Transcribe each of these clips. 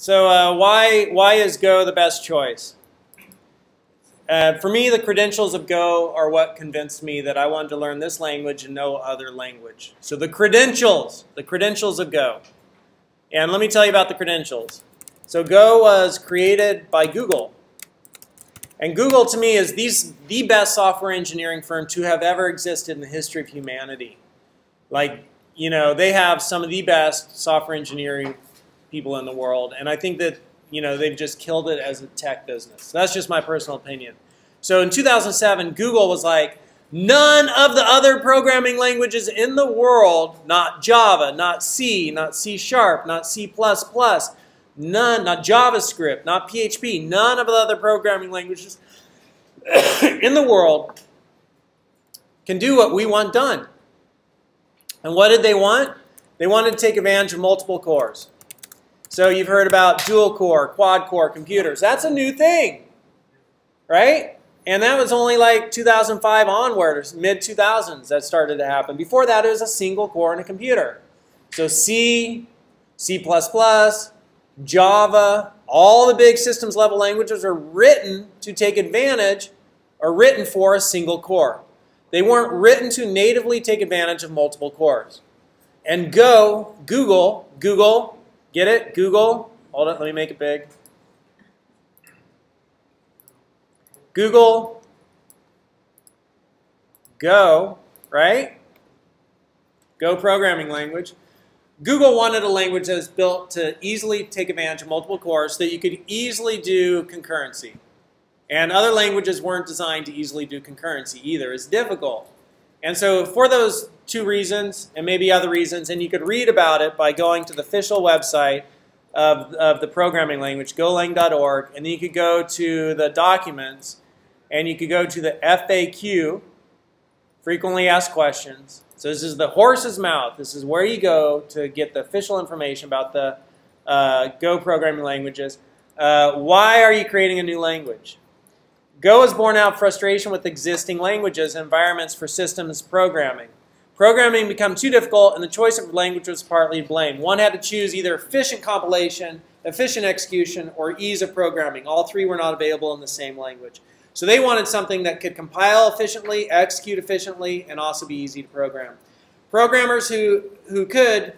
So uh, why why is Go the best choice? Uh, for me, the credentials of Go are what convinced me that I wanted to learn this language and no other language. So the credentials, the credentials of Go. And let me tell you about the credentials. So Go was created by Google. And Google, to me, is these, the best software engineering firm to have ever existed in the history of humanity. Like, you know, they have some of the best software engineering people in the world. And I think that, you know, they've just killed it as a tech business. That's just my personal opinion. So in 2007, Google was like, none of the other programming languages in the world, not Java, not C, not C Sharp, not C++, none, not JavaScript, not PHP, none of the other programming languages in the world can do what we want done. And what did they want? They wanted to take advantage of multiple cores. So you've heard about dual core, quad core computers. That's a new thing, right? And that was only like 2005 onward, or mid 2000s that started to happen. Before that, it was a single core in a computer. So C, C++, Java, all the big systems level languages are written to take advantage, or written for a single core. They weren't written to natively take advantage of multiple cores. And Go, Google, Google Get it? Google. Hold it. Let me make it big. Google. Go, right? Go programming language. Google wanted a language that was built to easily take advantage of multiple cores so that you could easily do concurrency. And other languages weren't designed to easily do concurrency either. It's difficult. And so for those two reasons, and maybe other reasons, and you could read about it by going to the official website of, of the programming language, golang.org, and then you could go to the documents, and you could go to the FAQ, frequently asked questions. So this is the horse's mouth. This is where you go to get the official information about the uh, Go programming languages. Uh, why are you creating a new language? Go has borne out frustration with existing languages and environments for systems programming. Programming became too difficult, and the choice of language was partly blamed. One had to choose either efficient compilation, efficient execution, or ease of programming. All three were not available in the same language. So they wanted something that could compile efficiently, execute efficiently, and also be easy to program. Programmers who, who could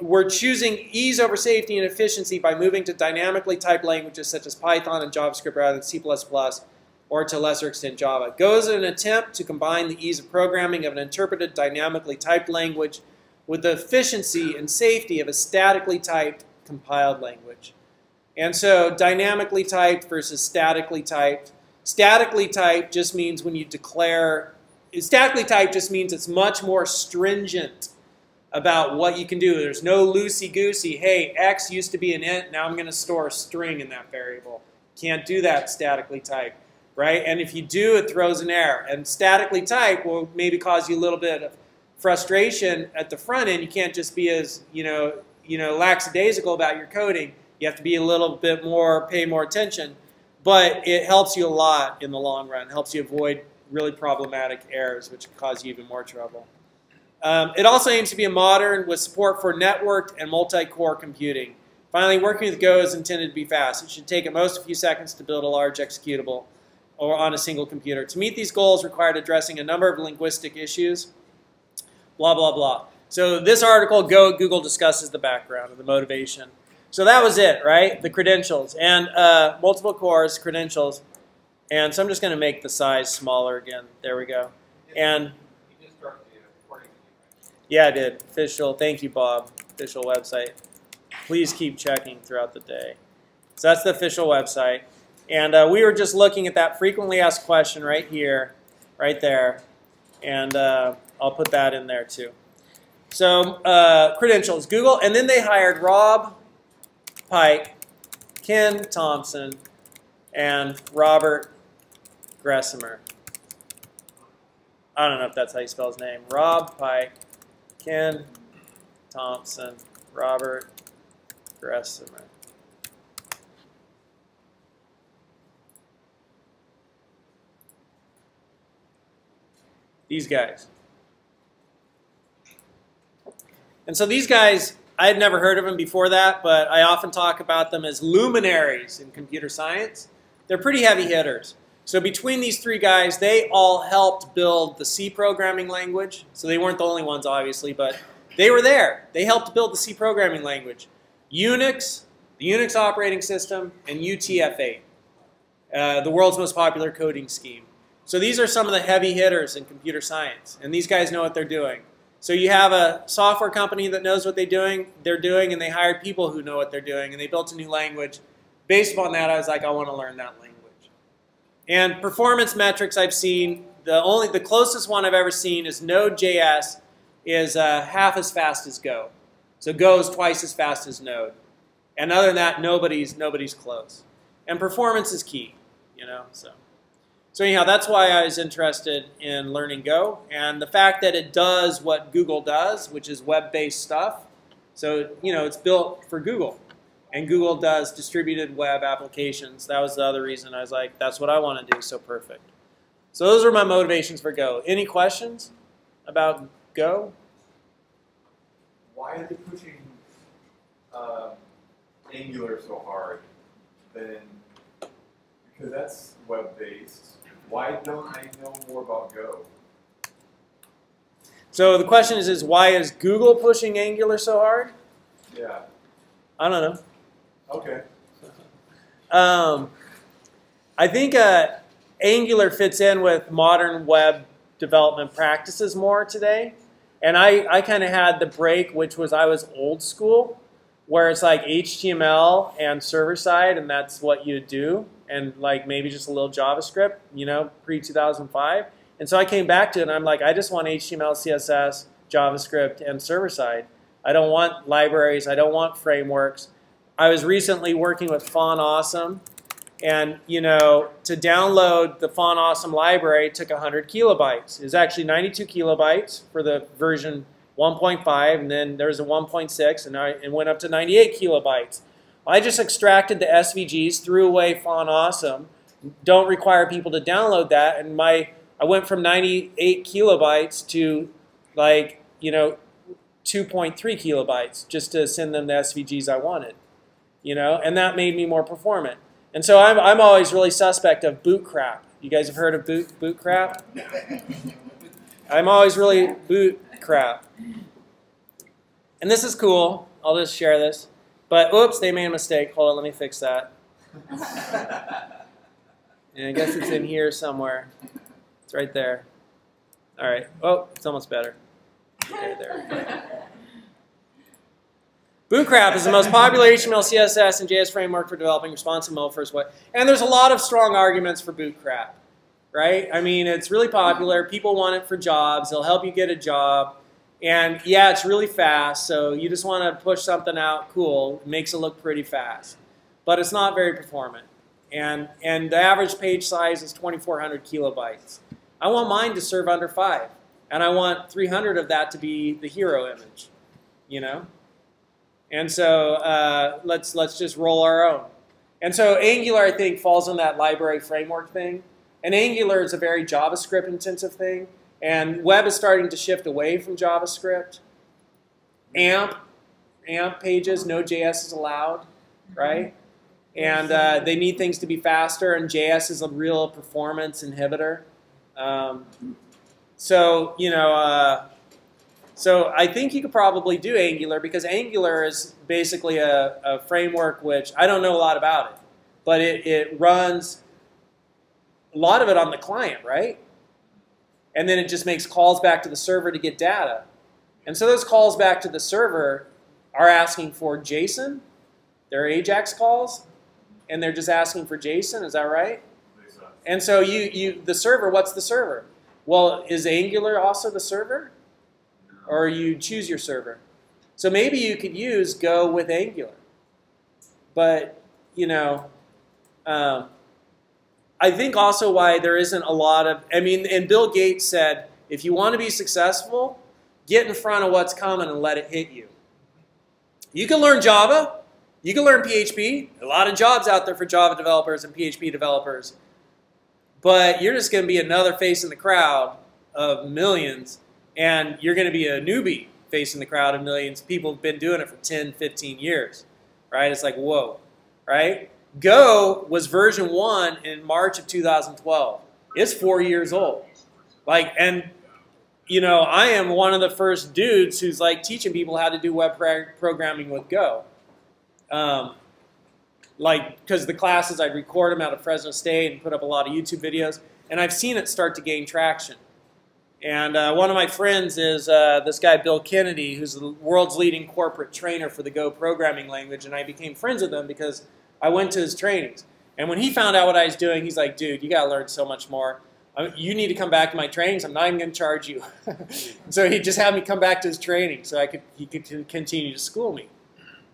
were choosing ease over safety and efficiency by moving to dynamically typed languages such as Python and JavaScript rather than C++ or to a lesser extent Java. Go is an attempt to combine the ease of programming of an interpreted dynamically typed language with the efficiency and safety of a statically typed compiled language. And so dynamically typed versus statically typed. Statically typed just means when you declare, statically typed just means it's much more stringent about what you can do. There's no loosey-goosey, hey, x used to be an int, now I'm going to store a string in that variable. Can't do that statically typed, right? And if you do, it throws an error. And statically typed will maybe cause you a little bit of frustration at the front end. You can't just be as, you know, you know, lackadaisical about your coding. You have to be a little bit more, pay more attention. But it helps you a lot in the long run. It helps you avoid really problematic errors, which cause you even more trouble. Um, it also aims to be a modern with support for networked and multi-core computing. Finally, working with Go is intended to be fast. It should take at most a few seconds to build a large executable or on a single computer. To meet these goals required addressing a number of linguistic issues, blah, blah, blah. So this article, Go Google discusses the background and the motivation. So that was it, right? The credentials and uh, multiple cores, credentials. And so I'm just going to make the size smaller again. There we go. And yeah, I did. Official. Thank you, Bob. Official website. Please keep checking throughout the day. So that's the official website. And uh, we were just looking at that frequently asked question right here, right there. And uh, I'll put that in there too. So uh, credentials, Google. And then they hired Rob Pike, Ken Thompson, and Robert Griesemer. I don't know if that's how you spell his name. Rob Pike, Ken Thompson, Robert Griesemer. These guys. And so these guys I had never heard of them before that, but I often talk about them as luminaries in computer science. They're pretty heavy hitters. So between these three guys, they all helped build the C programming language. So they weren't the only ones, obviously, but they were there. They helped build the C programming language. Unix, the Unix operating system, and UTF-8, uh, the world's most popular coding scheme. So these are some of the heavy hitters in computer science, and these guys know what they're doing. So you have a software company that knows what they're doing, they're doing, and they hired people who know what they're doing, and they built a new language. Based upon that, I was like, I want to learn that language. And performance metrics I've seen, the only the closest one I've ever seen is Node.js is uh, half as fast as Go. So Go is twice as fast as Node. And other than that, nobody's nobody's close. And performance is key, you know. So, so anyhow, that's why I was interested in learning Go, and the fact that it does what Google does, which is web-based stuff. So you know, it's built for Google, and Google does distributed web applications. That was the other reason I was like, that's what I want to do. So perfect. So those are my motivations for Go. Any questions about Go? Why are they pushing? Uh, Angular so hard, then because that's web based. Why don't I know more about Go? So the question is, is why is Google pushing Angular so hard? Yeah. I don't know. Okay. Um, I think uh, Angular fits in with modern web development practices more today. And I, I kind of had the break, which was I was old school where it's like HTML and server side, and that's what you do, and like maybe just a little JavaScript, you know, pre 2005. And so I came back to it, and I'm like, I just want HTML, CSS, JavaScript, and server side. I don't want libraries. I don't want frameworks. I was recently working with Font Awesome, and you know, to download the Font Awesome library took 100 kilobytes. It was actually 92 kilobytes for the version 1.5, and then there's a 1.6, and I it went up to 98 kilobytes. I just extracted the SVGs, threw away Font Awesome, don't require people to download that, and my I went from 98 kilobytes to like, you know, 2.3 kilobytes just to send them the SVGs I wanted, you know, and that made me more performant. And so I'm, I'm always really suspect of boot crap. You guys have heard of boot, boot crap? I'm always really boot crap. And this is cool. I'll just share this. But oops, they made a mistake. Hold on, let me fix that. and I guess it's in here somewhere. It's right there. All right. Oh, it's almost better. Okay, there. Bootcrap is the most popular HTML, CSS, and JS framework for developing responsive mobile first web. And there's a lot of strong arguments for Bootcrap, right? I mean, it's really popular. People want it for jobs. It'll help you get a job. And yeah, it's really fast, so you just want to push something out cool. It makes it look pretty fast. But it's not very performant. And, and the average page size is 2,400 kilobytes. I want mine to serve under 5. And I want 300 of that to be the hero image, you know? And so uh, let's, let's just roll our own. And so Angular, I think, falls in that library framework thing. And Angular is a very JavaScript intensive thing. And web is starting to shift away from JavaScript. AMP, AMP pages, Node.js is allowed, right? And uh, they need things to be faster, and JS is a real performance inhibitor. Um, so, you know, uh, so I think you could probably do Angular because Angular is basically a, a framework which I don't know a lot about it, but it, it runs a lot of it on the client, right? and then it just makes calls back to the server to get data. And so those calls back to the server are asking for JSON. They're AJAX calls, and they're just asking for JSON. Is that right? And so you, you, the server, what's the server? Well, is Angular also the server? Or you choose your server? So maybe you could use Go with Angular. But, you know, um, I think also why there isn't a lot of, I mean, and Bill Gates said, if you want to be successful, get in front of what's coming and let it hit you. You can learn Java, you can learn PHP, a lot of jobs out there for Java developers and PHP developers, but you're just going to be another face in the crowd of millions, and you're going to be a newbie facing the crowd of millions. People have been doing it for 10, 15 years, right? It's like, whoa, right? Go was version one in March of 2012. It's four years old. Like, and you know, I am one of the first dudes who's like teaching people how to do web programming with Go. Um, like, because the classes, I'd record them out of Fresno State and put up a lot of YouTube videos, and I've seen it start to gain traction. And uh, one of my friends is uh, this guy, Bill Kennedy, who's the world's leading corporate trainer for the Go programming language, and I became friends with him because I went to his trainings. And when he found out what I was doing, he's like, dude, you got to learn so much more. You need to come back to my trainings. I'm not even going to charge you. so he just had me come back to his training so I could he could continue to school me,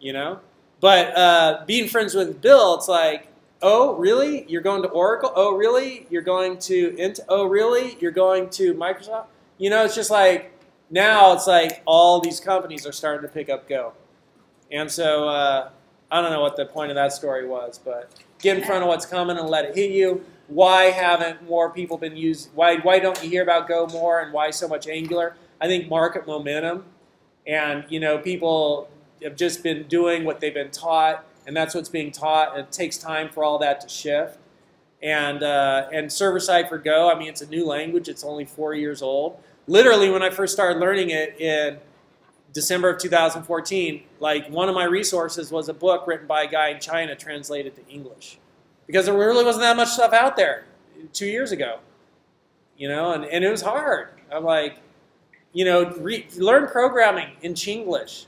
you know. But uh, being friends with Bill, it's like, oh, really? You're going to Oracle? Oh, really? You're going to Int? Oh, really? You're going to Microsoft? You know, it's just like now it's like all these companies are starting to pick up Go. And so uh, I don't know what the point of that story was, but get in front of what's coming and let it hit you. Why haven't more people been used? Why, why don't you hear about Go more and why so much Angular? I think market momentum and, you know, people have just been doing what they've been taught and that's what's being taught. It takes time for all that to shift. And, uh, and server side for Go, I mean, it's a new language. It's only four years old. Literally, when I first started learning it in December of 2014, like one of my resources was a book written by a guy in China translated to English. Because there really wasn't that much stuff out there two years ago. You know, and, and it was hard. I'm like, you know, learn programming in Chinglish.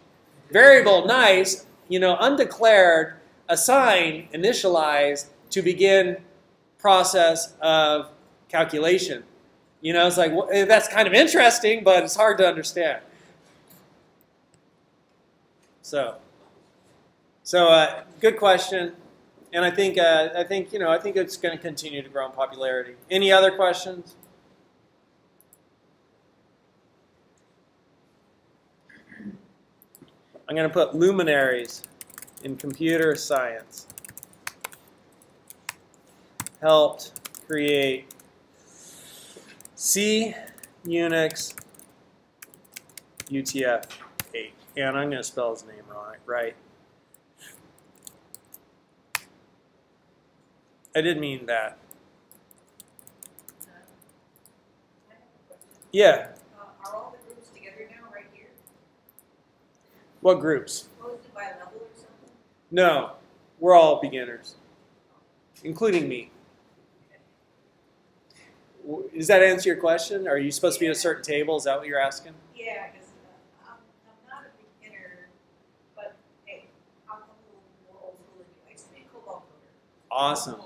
Variable, nice. You know, undeclared, assign, initialize to begin process of calculation. You know, it's like, well, that's kind of interesting, but it's hard to understand. So, so uh, good question, and I think uh, I think you know I think it's going to continue to grow in popularity. Any other questions? I'm going to put luminaries in computer science. Helped create C, Unix, UTF-8. and I'm going to spell his name wrong, right? I didn't mean that. Yeah. Uh, are all the groups together now, right here? What groups? Posted by level or something? No, we're all beginners, including me. Does that answer your question? Are you supposed to be at a certain table? Is that what you're asking? Yeah, because uh, I'm, I'm not a beginner, but hey, I'm a little more old school than you. I used to be a COBOL coder. Awesome.